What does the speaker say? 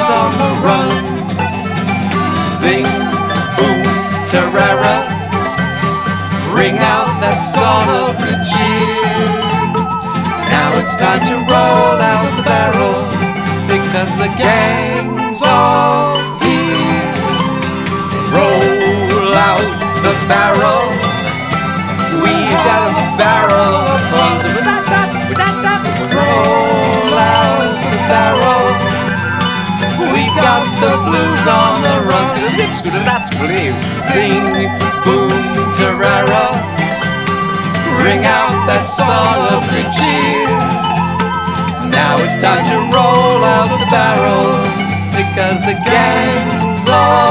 Tom's on the run. Zing, boom, tarara. Ring out that song of a cheer. Now it's time to roll out the barrel because the gang the blues on the run. Sing, boom, tarara. Ring out that song of good cheer. Now it's time to roll out the barrel because the gang's all